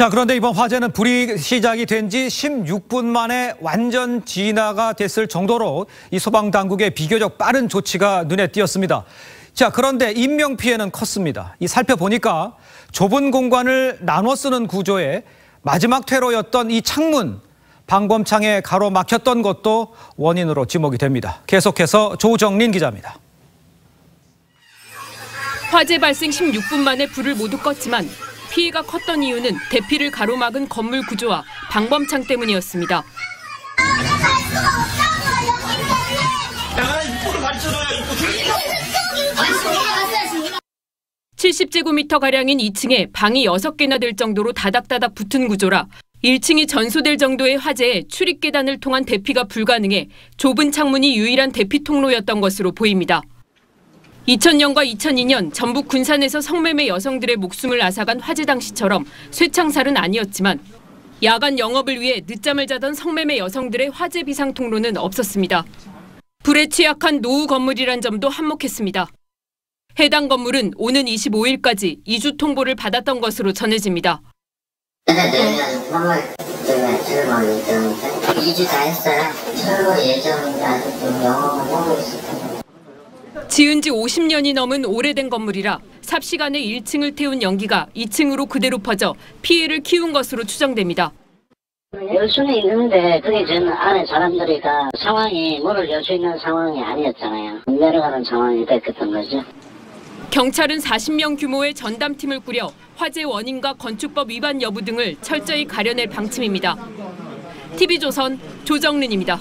자, 그런데 이번 화재는 불이 시작이 된 지 16분 만에 완전 진화가 됐을 정도로 이 소방 당국의 비교적 빠른 조치가 눈에 띄었습니다. 자, 그런데 인명 피해는 컸습니다. 이 살펴보니까 좁은 공간을 나눠 쓰는 구조에 마지막 퇴로였던 이 창문, 방범창에 가로막혔던 것도 원인으로 지목이 됩니다. 계속해서 조정린 기자입니다. 화재 발생 16분 만에 불을 모두 껐지만 피해가 컸던 이유는 대피를 가로막은 건물 구조와 방범창 때문이었습니다. 70제곱미터 가량인 2층에 방이 6개나 될 정도로 다닥다닥 붙은 구조라 1층이 전소될 정도의 화재에 출입 계단을 통한 대피가 불가능해 좁은 창문이 유일한 대피 통로였던 것으로 보입니다. 2000년과 2002년 전북 군산에서 성매매 여성들의 목숨을 앗아간 화재 당시처럼 쇠창살은 아니었지만 야간 영업을 위해 늦잠을 자던 성매매 여성들의 화재 비상 통로는 없었습니다. 불에 취약한 노후 건물이란 점도 한몫했습니다. 해당 건물은 오는 25일까지 이주 통보를 받았던 것으로 전해집니다. 근데 내년 3월 중에 출범이 좀 2주 다 했어요. 좀 영업을 하고 있을 텐데. 지은 지 50년이 넘은 오래된 건물이라 삽시간에 1층을 태운 연기가 2층으로 그대로 퍼져 피해를 키운 것으로 추정됩니다. 열 수는 있는데 그게 지금 안에 사람들이 다 상황이 문을 열 수 있는 상황이 아니었잖아요. 내려가는 상황이 됐던 거죠. 경찰은 40명 규모의 전담팀을 꾸려 화재 원인과 건축법 위반 여부 등을 철저히 가려낼 방침입니다. TV조선 조정른입니다.